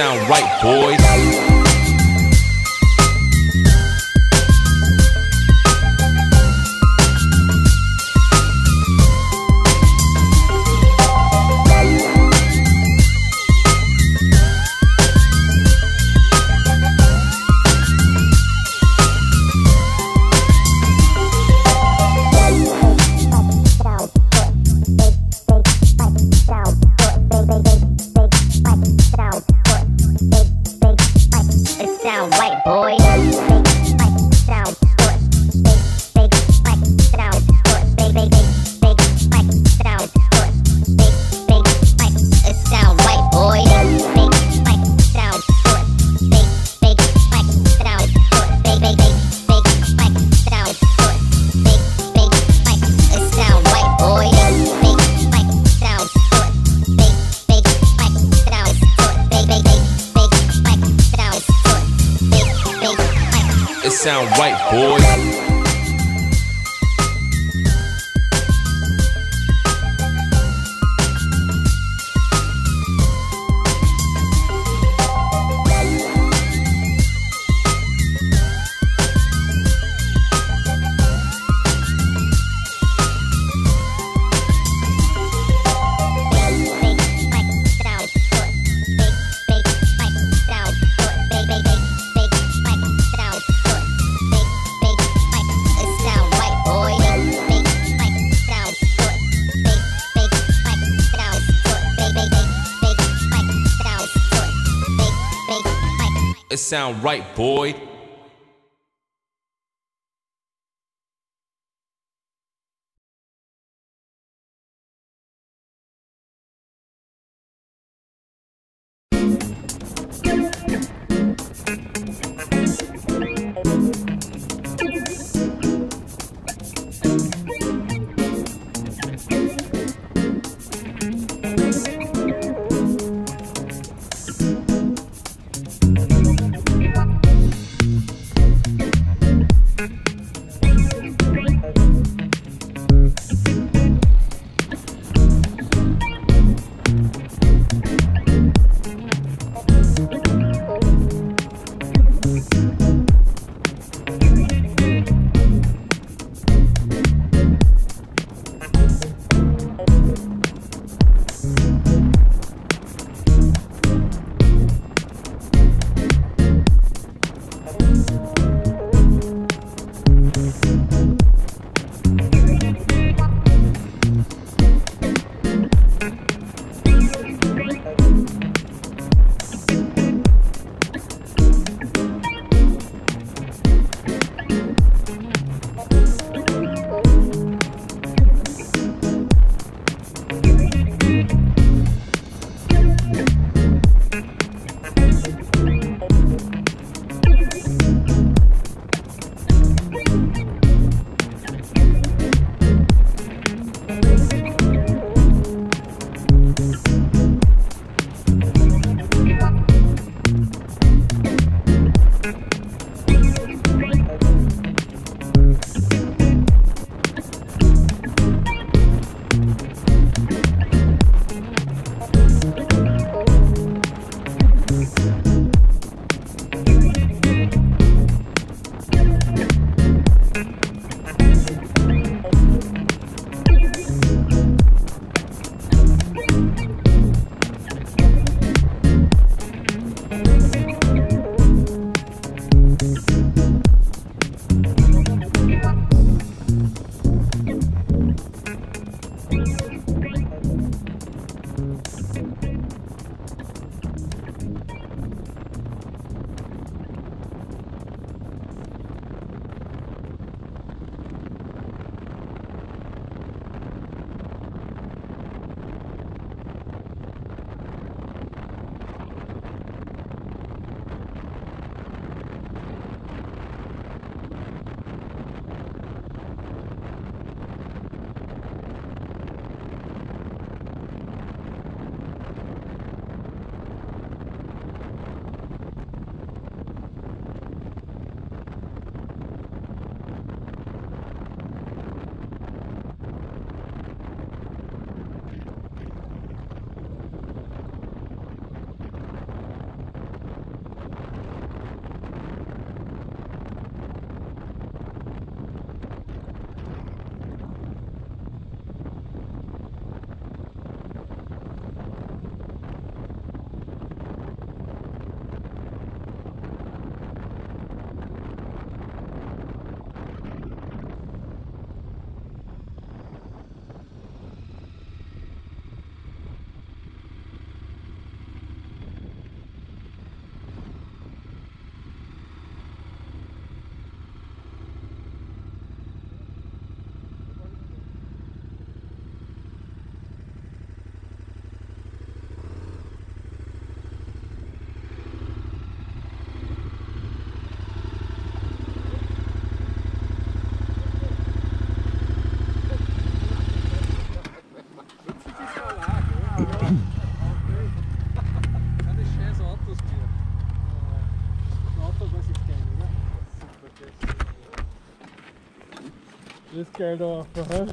sound right, boys. sound white, boys. sound right, boy. Bit scared off, right?